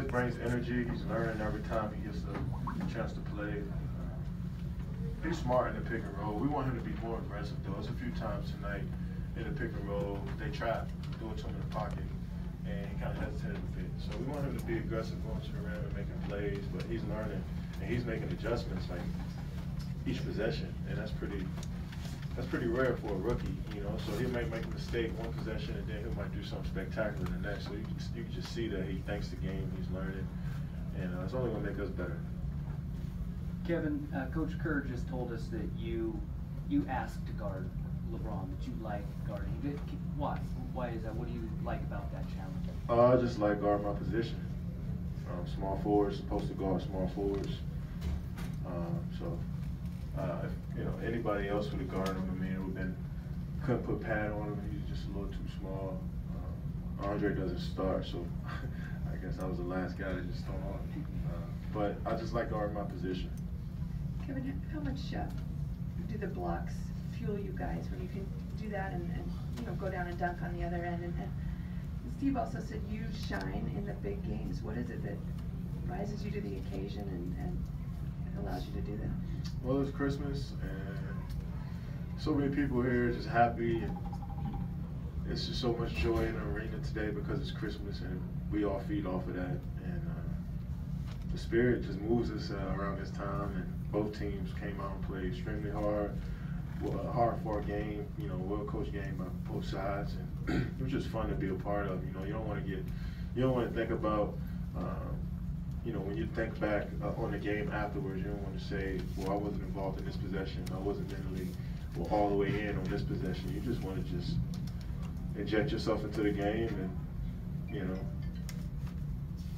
always brings energy. He's learning every time he gets a chance to play. He's smart in the pick and roll. We want him to be more aggressive though. There's a few times tonight in the pick and roll, they tried to do it to him in the pocket, and he kind of hesitated a bit. So we want him to be aggressive going to the rim and making plays, but he's learning and he's making adjustments like each possession, and that's pretty that's pretty rare for a rookie, you know. So he might make a mistake one possession, and then he might do something spectacular the next. So you can, you can just see that he thinks the game, he's learning, and uh, it's only going to make us better. Kevin, uh, Coach Kerr just told us that you you asked to guard LeBron, that you like guarding. Why? Why is that? What do you like about that challenge? Uh, I just like guard my position. Um, small forwards supposed to guard small forwards. Um, so, uh, if, you know, anybody else would have guarded him. I mean, it would have been couldn't put Pat on him. He's just a little too small. Um, Andre doesn't start, so I guess I was the last guy to just throw on. Uh, but I just like guarding my position. Kevin, how much uh, do the blocks fuel you guys when you can do that and, and you know go down and dunk on the other end? And, Steve also said you shine in the big games. What is it that rises you to the occasion and, and do that? Well, it's Christmas and so many people here just happy and it's just so much joy in the arena today because it's Christmas and we all feed off of that and uh, the spirit just moves us uh, around this time and both teams came out and played extremely hard, well, hard for a game, you know, well coached game by both sides and it was just fun to be a part of. You know, you don't want to get, you don't want to think about. Um, you know, when you think back uh, on the game afterwards, you don't want to say, well, I wasn't involved in this possession, I wasn't mentally well, all the way in on this possession. You just want to just inject yourself into the game and, you know,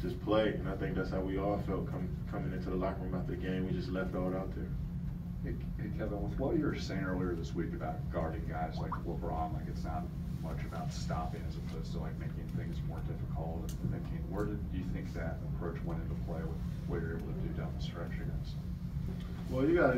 just play. And I think that's how we all felt com coming into the locker room after the game. We just left it all out there. Hey, hey, Kevin, with what you were saying earlier this week about guarding guys like LeBron, like it's not much about stopping as opposed to like making things more difficult and thinking, where did you think that approach went into play with what you're able to do down the stretch against? Well, you got